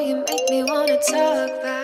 you make me wanna talk back.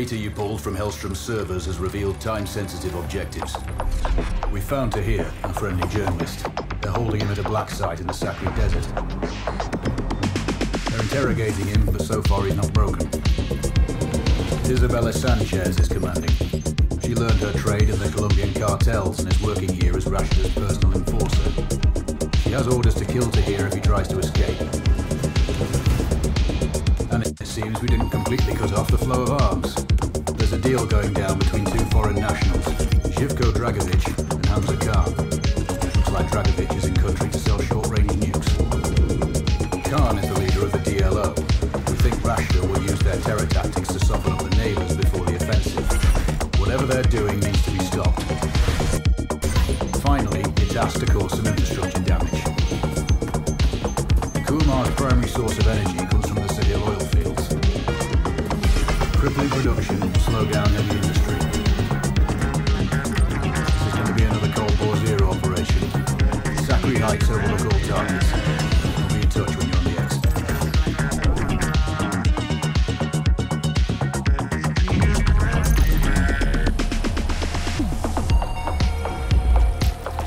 Data you pulled from Hellstrom's servers has revealed time-sensitive objectives. We found Tahir, a friendly journalist. They're holding him at a black site in the Sakri Desert. They're interrogating him, but so far he's not broken. Isabella Sanchez is commanding. She learned her trade in the Colombian cartels and is working here as Rashida's personal enforcer. She has orders to kill Tahir if he tries to escape. And it seems we didn't completely cut off the flow of arms. There's a deal going down between two foreign nationals, Zhivko Dragovic and Hamza Khan. Looks like Dragovic is in country to sell short-range nukes. Khan is the leader of the DLO. We think Rashida will use their terror tactics to soften up the neighbors before the offensive. Whatever they're doing needs to be stopped. Finally, it's asked to cause some Production, slow down industry. Going to be another Cold War Zero operation. Heights overlook all targets. Be in touch when you're on the.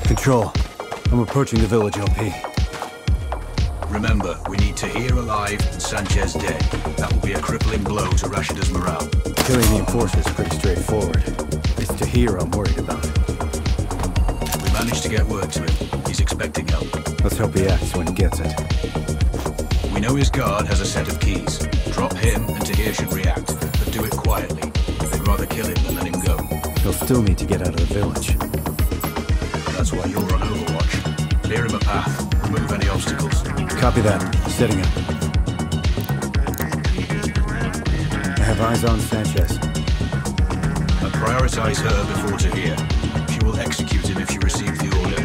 Control. I'm approaching the village, LP. Remember, we need Tahir alive and Sanchez dead. That will be a crippling blow to Rashida's morale. Killing the enforcers is pretty straightforward. It's Tahir I'm worried about. We managed to get word to him. He's expecting help. Let's hope he acts when he gets it. We know his guard has a set of keys. Drop him and Tahir should react, but do it quietly. They'd rather kill him than let him go. He'll still need to get out of the village. That's why you're on Overwatch. Clear him a path, remove any obstacles. Copy that. Setting up. I have eyes on Sanchez. But prioritize her before Tahir. She will execute him if you receive the order,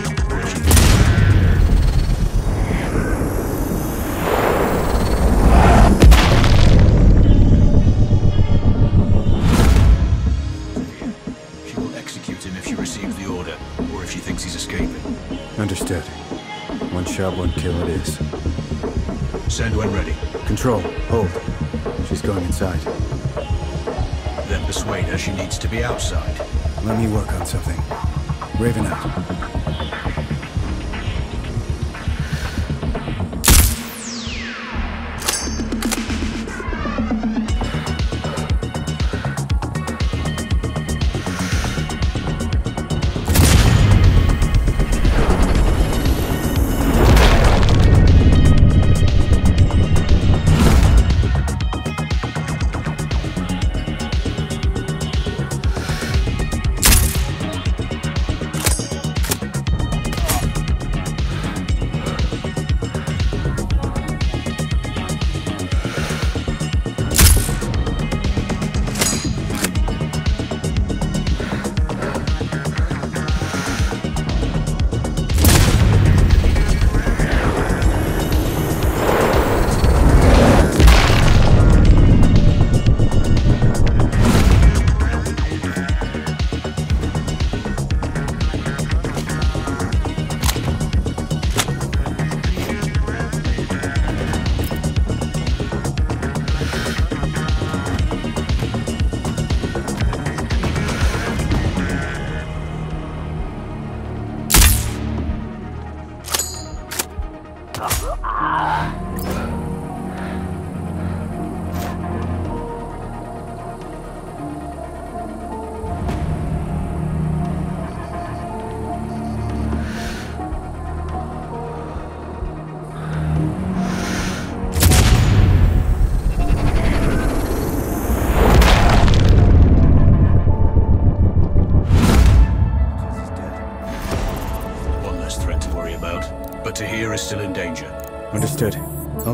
shot, one kill it is. Send when ready. Control. Hold. She's going inside. Then persuade her she needs to be outside. Let me work on something. Raven out.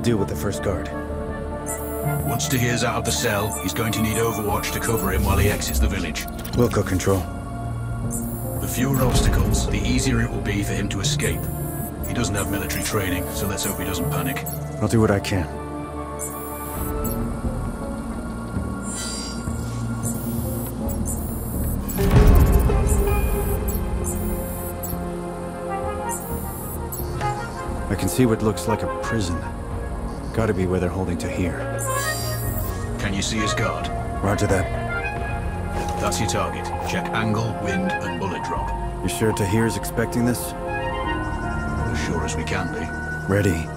Deal with the first guard. Once Tahir's out of the cell, he's going to need Overwatch to cover him while he exits the village. Wilco control. The fewer obstacles, the easier it will be for him to escape. He doesn't have military training, so let's hope he doesn't panic. I'll do what I can. I can see what looks like a prison. Gotta be where they're holding Tahir. Can you see his guard? Roger that. That's your target. Check angle, wind, and bullet drop. You sure Tahir's expecting this? As sure as we can be. Ready.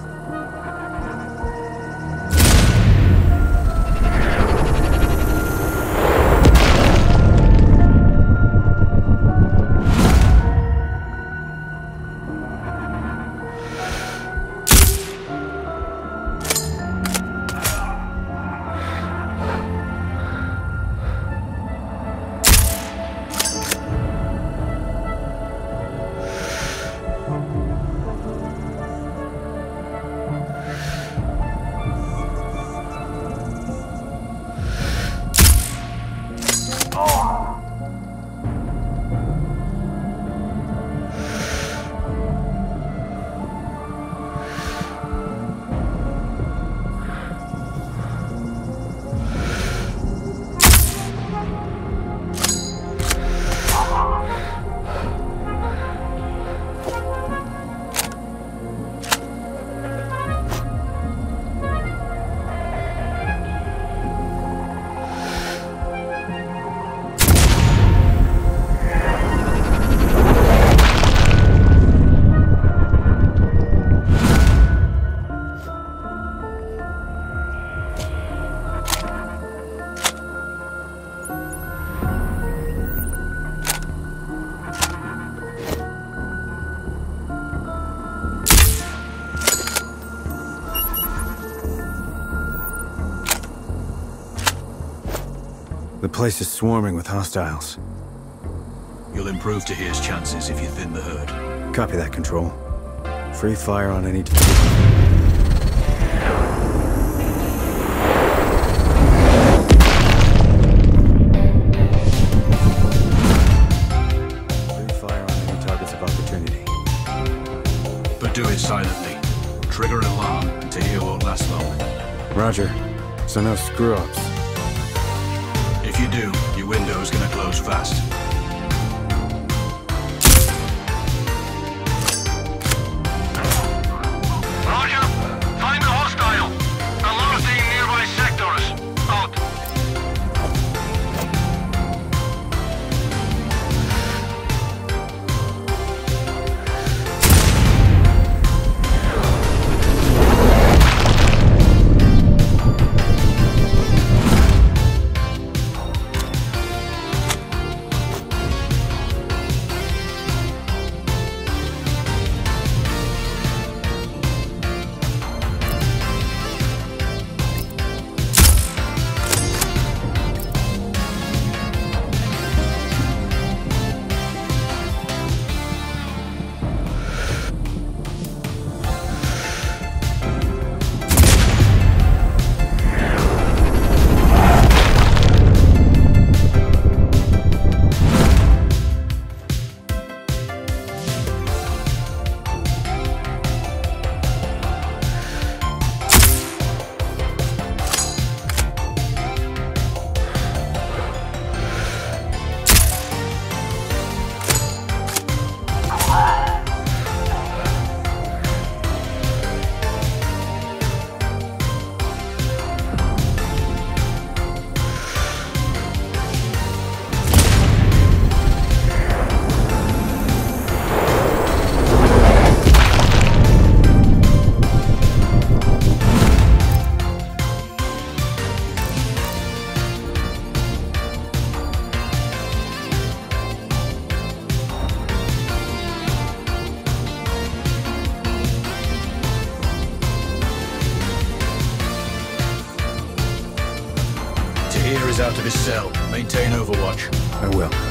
Place is swarming with hostiles. You'll improve Tahir's chances if you thin the herd. Copy that, Control. Free fire on any... Tahir is out of his cell. Maintain overwatch. I will.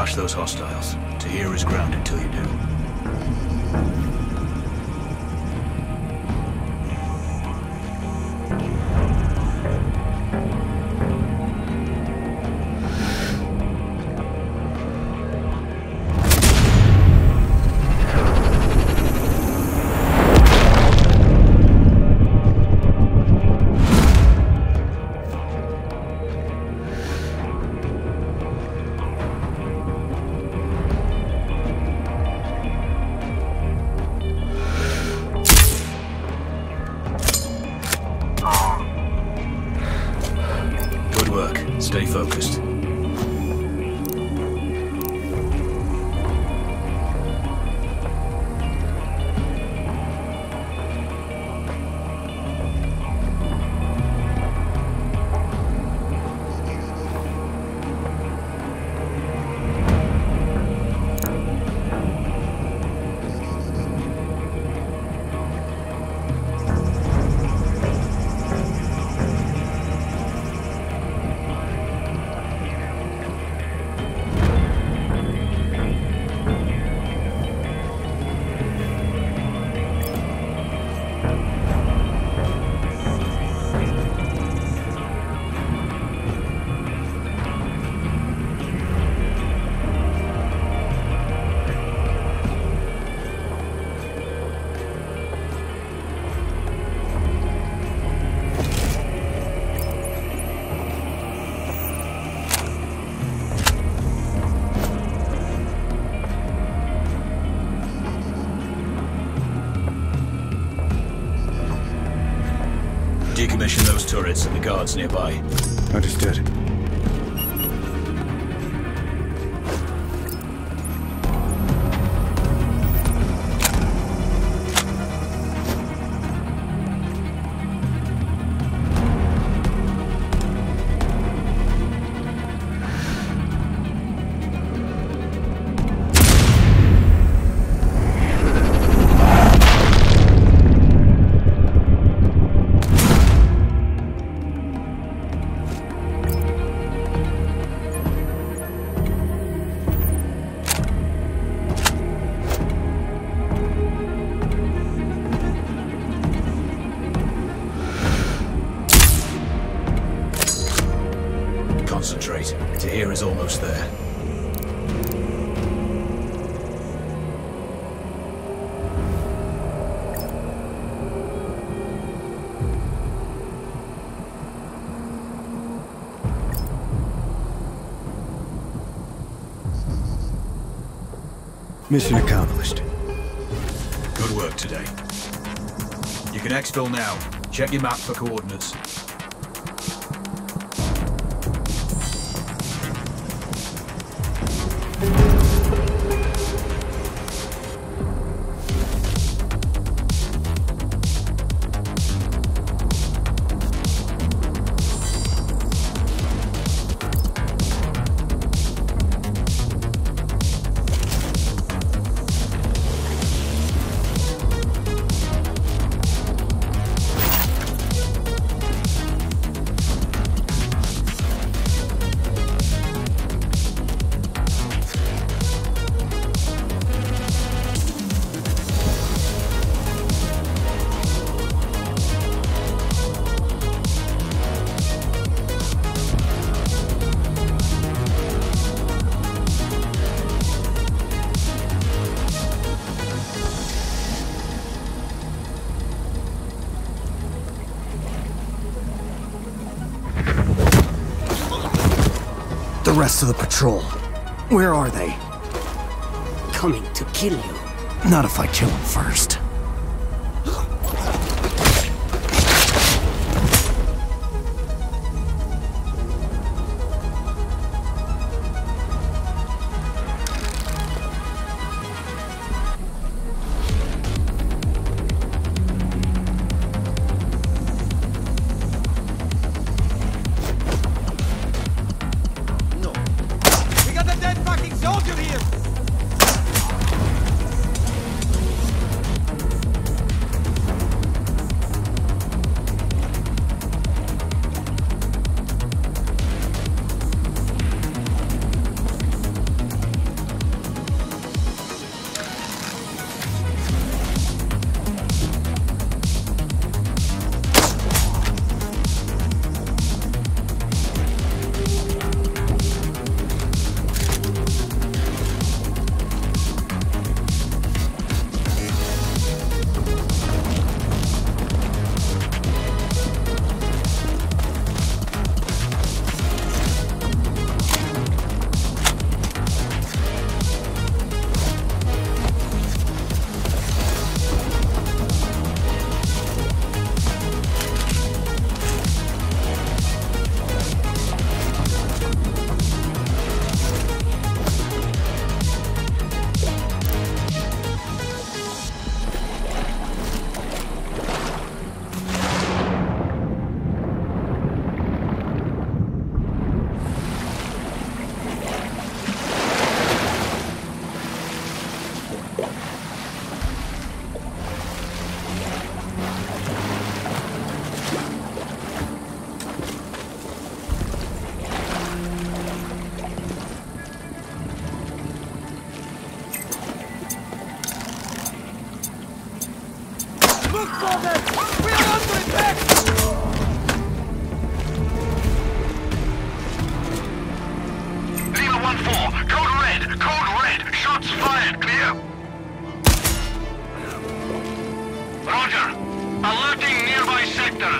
Splash those hostiles. Tahir is ground until you do. Decommission those turrets and the guards nearby. Understood. Mission accomplished. Good work today. You can exfil now. Check your map for coordinates. Rest of the patrol. Where are they? Coming to kill you. Not if I kill them first.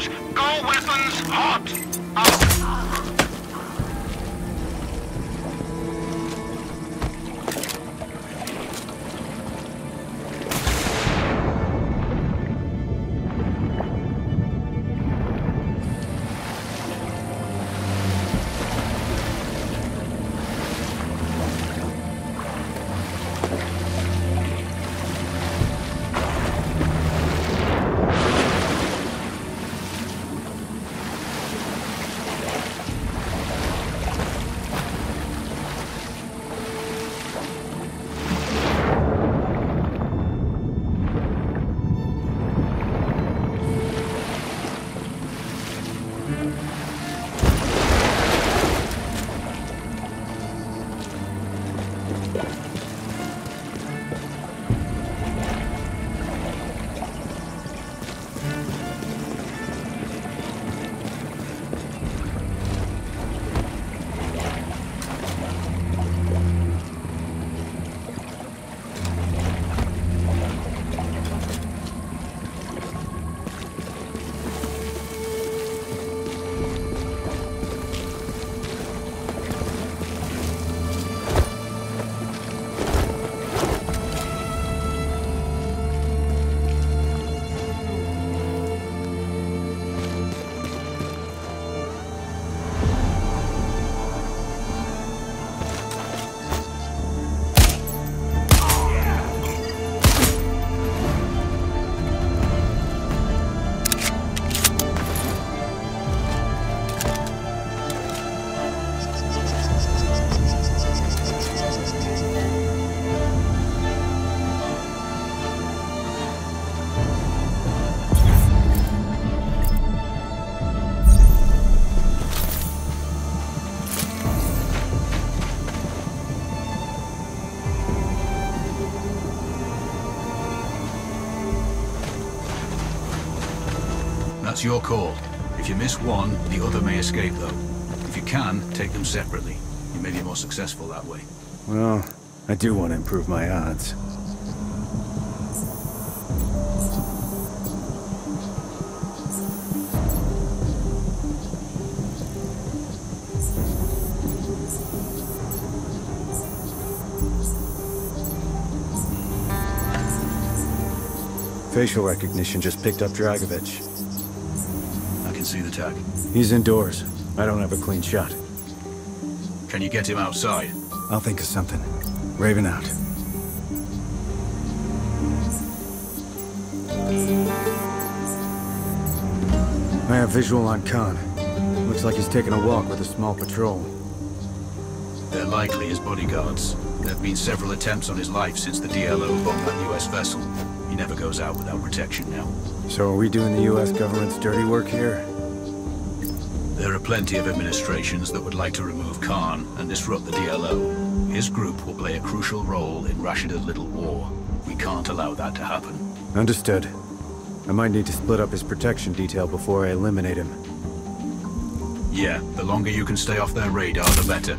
Go weapons hot! It's your call. If you miss one, the other may escape, though. If you can, take them separately. You may be more successful that way. Well, I do want to improve my odds. Facial recognition just picked up Dragovic. I the tag. He's indoors. I don't have a clean shot. Can you get him outside? I'll think of something. Raven out. I have visual on Khan. Looks like he's taking a walk with a small patrol. They're likely his bodyguards. There have been several attempts on his life since the DLO bombed that US vessel. He never goes out without protection now. So are we doing the US government's dirty work here? There are plenty of administrations that would like to remove Khan and disrupt the DLO. His group will play a crucial role in Rashida's little war. We can't allow that to happen. Understood. I might need to split up his protection detail before I eliminate him. Yeah, the longer you can stay off their radar, the better.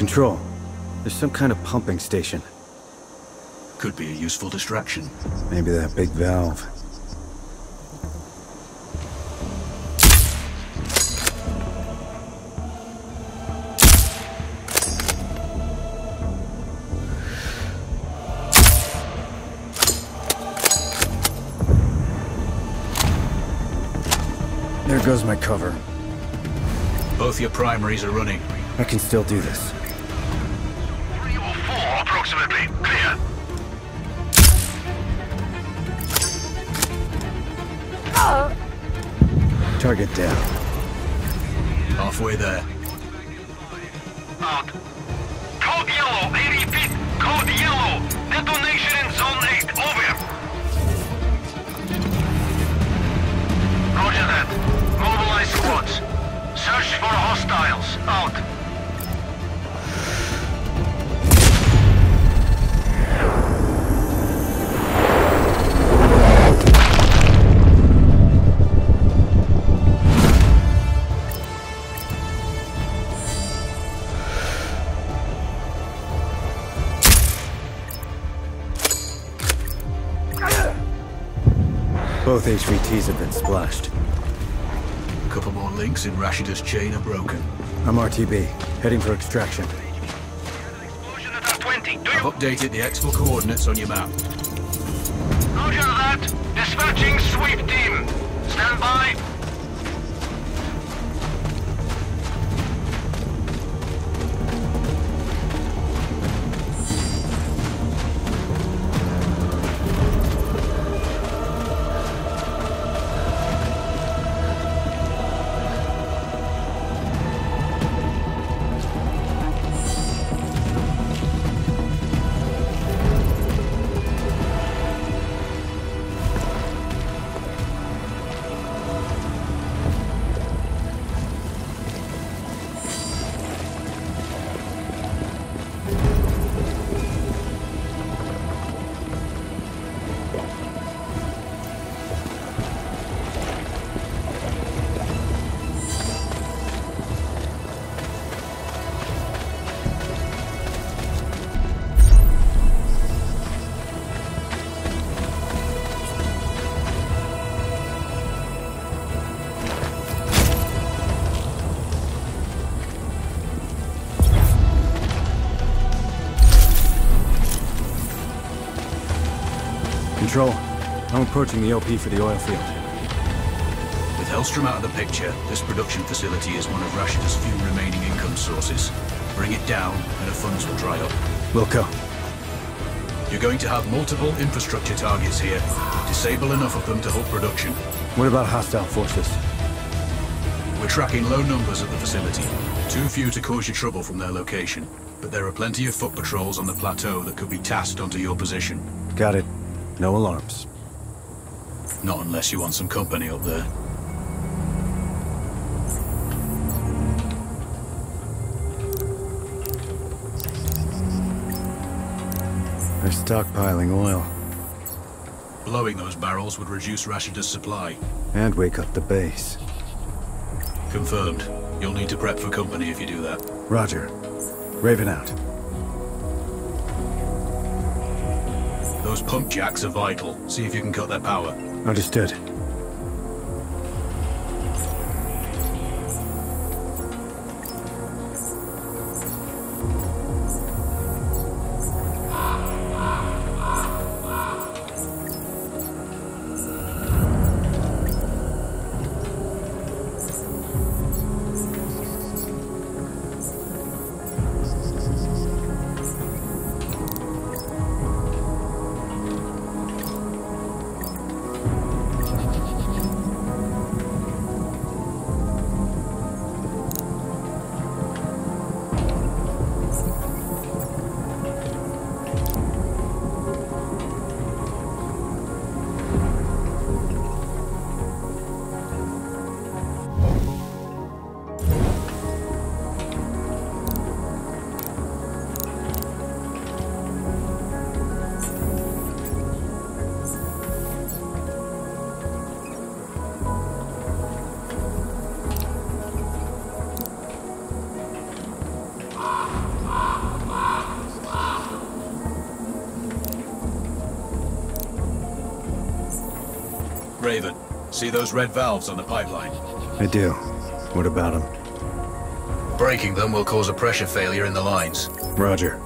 Control. There's some kind of pumping station. Could be a useful distraction. Maybe that big valve. There goes my cover. Both your primaries are running. I can still do this. Target down. Halfway there. Both HVTs have been splashed. A couple more links in Rashida's chain are broken. I'm RTB, heading for extraction. Explosion at R20. Do I've updated the exfil coordinates on your map. Roger that. Dispatching sweep team. Stand by. Control, I'm approaching the OP for the oil field. With Hellstrom out of the picture, this production facility is one of Rashida's few remaining income sources. Bring it down, and her funds will dry up. Wilco, You're going to have multiple infrastructure targets here. Disable enough of them to halt production. what about hostile forces? We're tracking low numbers at the facility. Too few to cause you trouble from their location. But there are plenty of foot patrols on the plateau that could be tasked onto your position. Got it. No alarms. Not unless you want some company up there. They're stockpiling oil. Blowing those barrels would reduce Rashida's supply. And wake up the base. Confirmed. You'll need to prep for company if you do that. Roger. Raven out. Those pump jacks are vital. See if you can cut their power. Understood. See those red valves on the pipeline? I do. What about them? Breaking them will cause a pressure failure in the lines. Roger.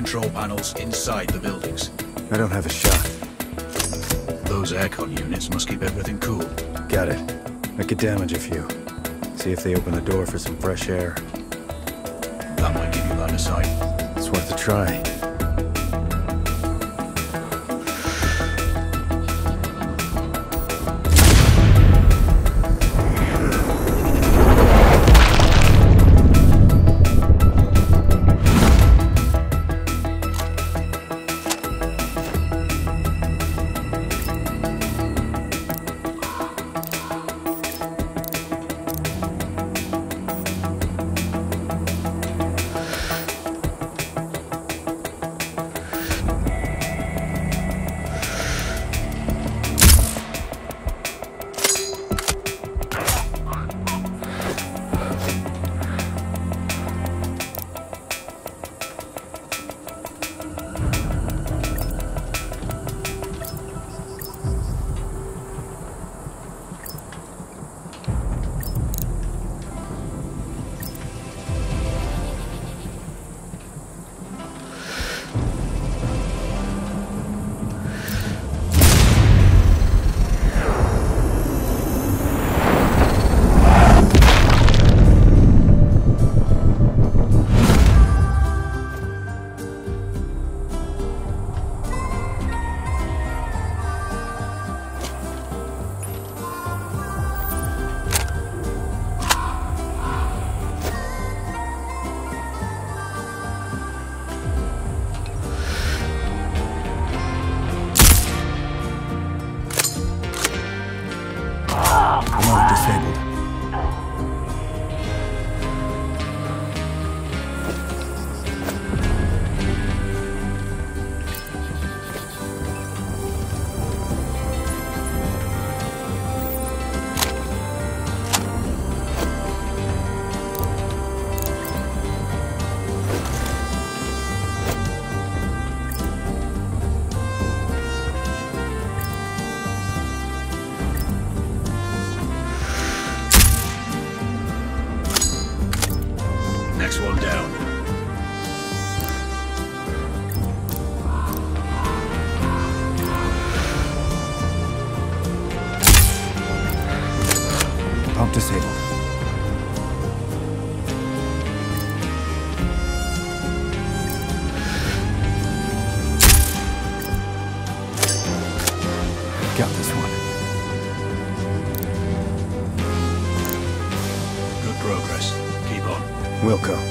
Control panels inside the buildings. I don't have a shot. Those aircon units must keep everything cool. Got it. I could damage a few. See if they open the door for some fresh air. That might give you line of sight. It's worth a try. Wilco.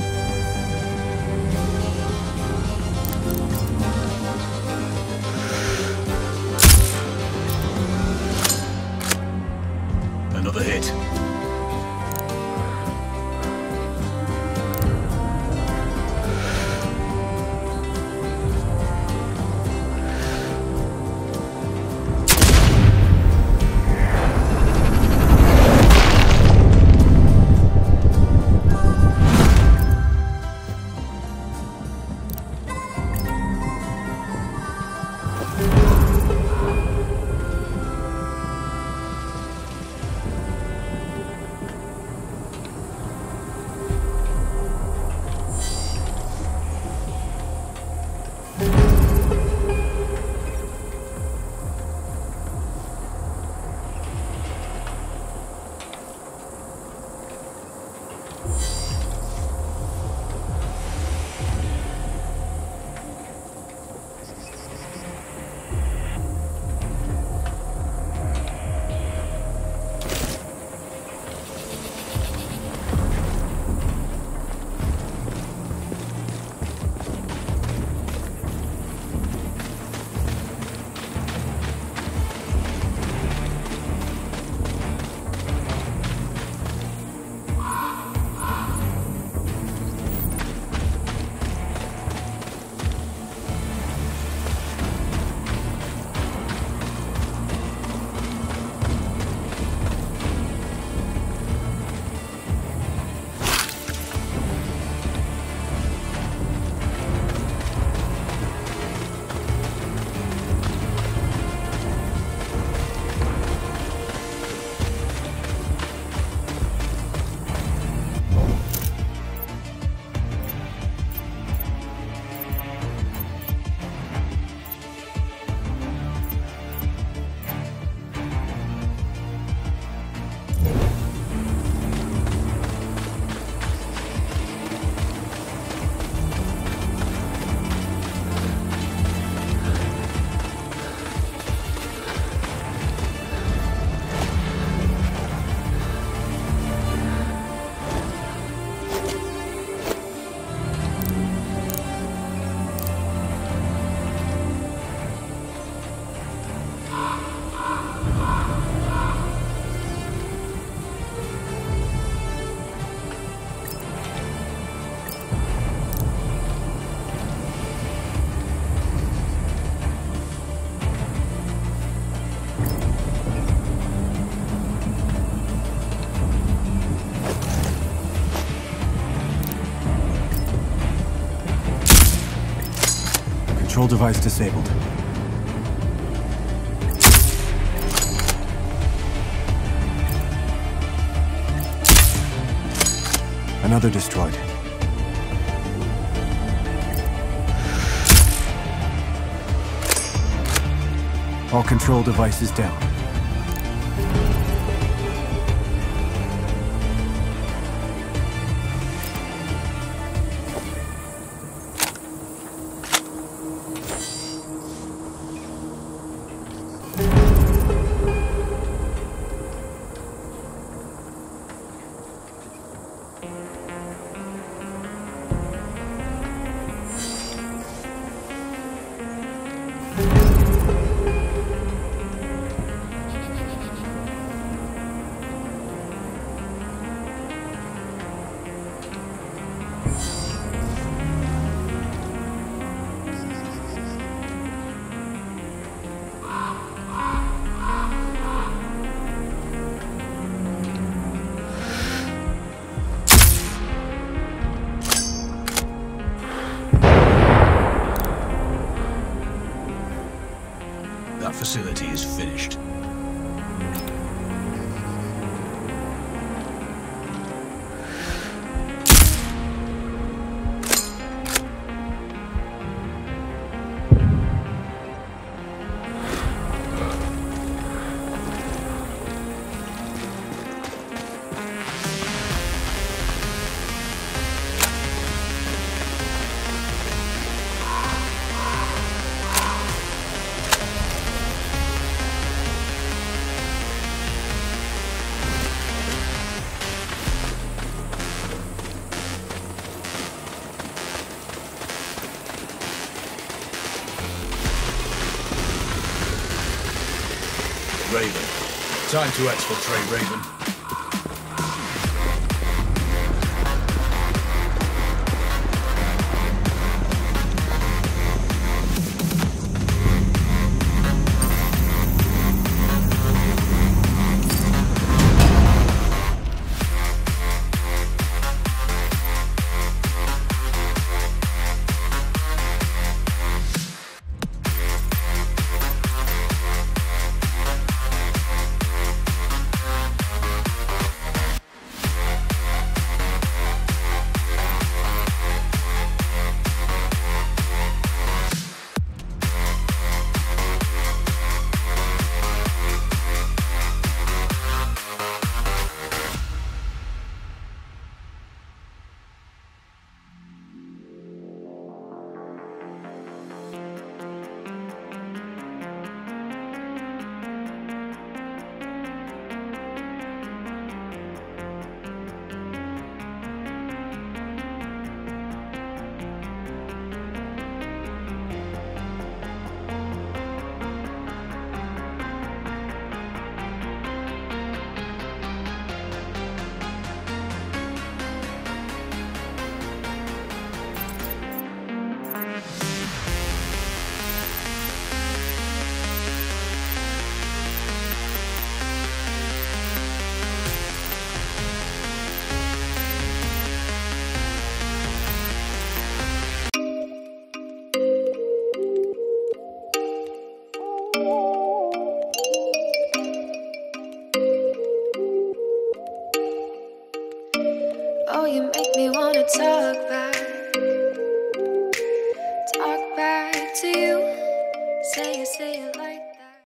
Control device disabled. Another destroyed. All control devices down. Time to exfiltrate, Raven.